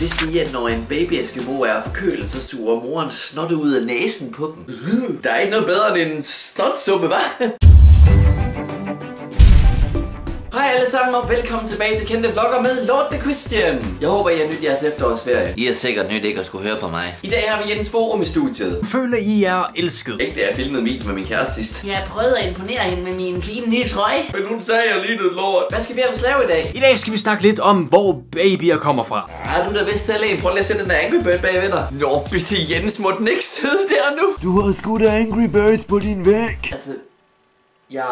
Vidste I, at når en baby Eskimo er forkølet, så suger moren snot ud af næsen på dem? Der er ikke noget bedre end en snotsuppe, hva'? Hej alle sammen og velkommen tilbage til Kendte Vlogger med Lord The Christian. Jeg håber, I har nyt jeres efterårsferie. I er sikkert nyt ikke at skulle høre på mig. I dag har vi Jens Forum i studiet. Føler I er elsket? Ikke det, jeg filmede video med min kæreste sidst. Jeg prøvede at imponere hende med min fine nye trøje. Men hun sagde, jeg lignede lort. Hvad skal vi ellers lave i dag? I dag skal vi snakke lidt om, hvor babyer kommer fra. Har du da vist selv en? Prøv lige at sætte den der Angry Bird bagved dig. Nå, bitte Jens, må den ikke sidde der nu? Du har sgu da Angry Birds på din væg. Altså, jeg...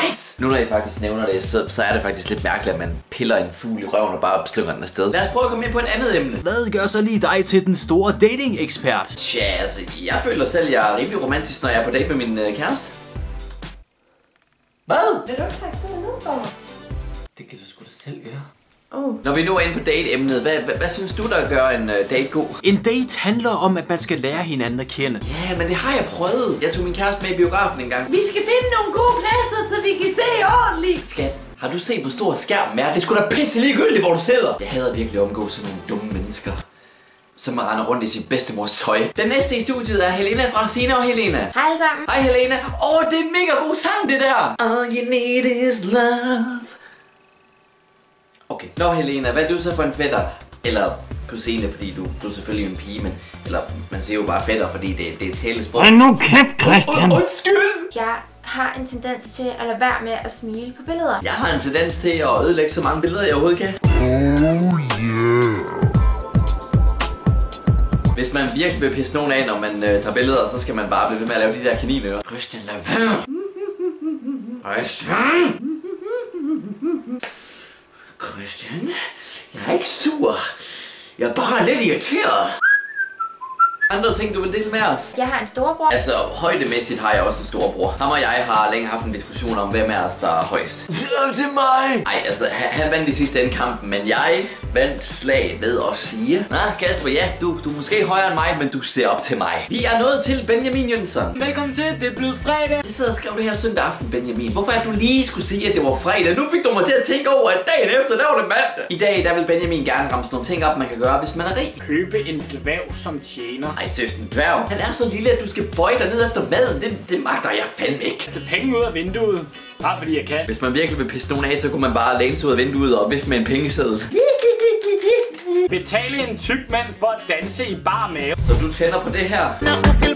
Pis! Nu når jeg faktisk nævner det, så, så er det faktisk lidt mærkeligt, at man piller en fugl i røven og bare slynger den afsted. Lad os prøve at komme ind på et andet emne. Hvad gør så lige dig til den store dating-ekspert? Tja, altså, jeg føler selv, at jeg er rimelig romantisk, når jeg er på date med min øh, kæreste. Hvad? Vil du ikke trække stolen ned for mig? Det kan du sgu da selv gøre. Oh. Når vi nu er inde på date-emnet, hvad, hvad, hvad synes du, der gør en uh, date god? En date handler om, at man skal lære hinanden at kende. Ja, men det har jeg prøvet. Jeg tog min kæreste med i biografen en gang. Vi skal finde nogle gode pladser, så vi kan se ordentligt. Skat, har du set, hvor stor skærmen er? Det skulle da pisse ligegyldigt, hvor du sidder. Jeg hader virkelig at omgå sådan nogle dumme mennesker som render rundt i sin bedstemors tøj. Den næste i studiet er Helena fra Sina og Helena. Hej alle sammen. Hej Helena. Åh, oh, det er en mega god sang, det der. All you need is love. Okay. Nå Helena, hvad er du så for en fætter? Eller kusine, fordi du, du er selvfølgelig en pige, men... Eller man siger jo bare fætter, fordi det, det er et talesprog. Hold nu kæft, Christian. Oh, undskyld! Jeg har en tendens til at lade være med at smile på billeder. Jeg har en tendens til at ødelægge så mange billeder, jeg overhovedet kan. Hvis man virkelig vil pisse nogen af, når man øh, tager billeder, så skal man bare blive ved med at lave de der kaninører. Christian, lad være! Christian! Christian, jeg er ikke sur. Jeg er bare lidt irriteret. Andre ting, du vil dele med os? Jeg har en storebror. Altså, højdemæssigt har jeg også en storebror. Ham og jeg har længe haft en diskussion om, hvem af os, der er højst. Det er mig. Ej, altså, han, vandt i sidste ende kampen, men jeg vandt slaget ved at sige... Nå, Kasper, ja, du, du er måske højere end mig, men du ser op til mig. Vi er nået til Benjamin Jønsson. Velkommen til, det er blevet fredag. Jeg sidder og skrev det her søndag aften, Benjamin. Hvorfor er du lige skulle sige, at det var fredag? Nu fik du mig til at tænke over, at dagen efter, der var det mandag. I dag, der vil Benjamin gerne ramme sådan nogle ting op, man kan gøre, hvis man er rig. Købe en dværg som tjener. Ej, seriøst, en dværg. Han er så lille, at du skal bøje dig ned efter maden. Det, det magter jeg fandme ikke. Det penge ud af vinduet. Bare fordi jeg kan. Hvis man virkelig vil pisse nogen af, så kunne man bare læne sig ud af vinduet og vifte med en pengeseddel. Betale en tyk mand for at danse i bar mave. Så du tænder på det her.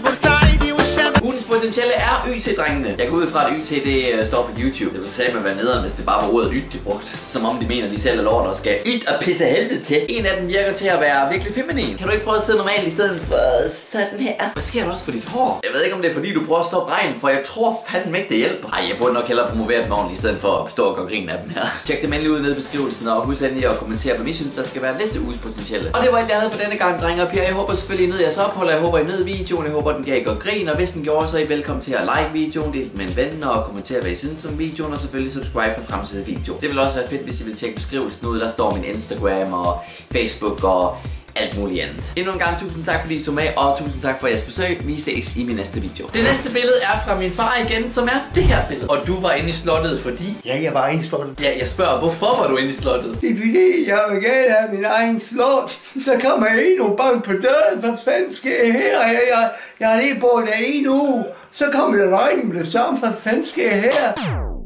Ugens potentielle er YT-drengene. Jeg går ud fra, at YT det øh, står for YouTube. Det vil sige, at være nederen, hvis det bare var ordet yt, de brugt. Som om de mener, de selv er lort og skal yt og pisse helvede til. En af dem virker til at være virkelig feminin. Kan du ikke prøve at sidde normalt i stedet for sådan her? Hvad sker der også for dit hår? Jeg ved ikke, om det er fordi, du prøver at stoppe regn, for jeg tror fandme ikke, det hjælper. Ej, jeg burde nok hellere promovere dem ordentligt, i stedet for at stå og gøre grin af dem her. Tjek dem endelig ud nede i beskrivelsen, og husk endelig at kommentere, hvad I synes, der skal være næste uges potentielle. Og det var alt, jeg havde for denne gang, drenge og piger. Jeg håber selvfølgelig, I nød jeres ophold, jeg håber, I nød videoen. Jeg håber, den gav jer grin, og hvis den gjorde, så er I velkommen til at like videoen, dele den med en ven og kommentere, hvad I synes om videoen, og selvfølgelig subscribe for fremtidige videoer. Det vil også være fedt, hvis I vil tjekke beskrivelsen ud. Der står min Instagram og Facebook og alt muligt andet. Endnu en gang tusind tak fordi I så med, og tusind tak for jeres besøg. Vi ses i min næste video. Det næste billede er fra min far igen, som er det her billede. Og du var inde i slottet, fordi... Ja, jeg var inde i slottet. Ja, jeg spørger, hvorfor var du inde i slottet? Det er fordi, jeg vil gerne have min egen slot. Så kommer jeg ind og bank på døren. Hvad fanden sker her? Jeg, jeg, jeg har lige boet der en uge. Så kommer der regning med det samme. Hvad fanden sker her?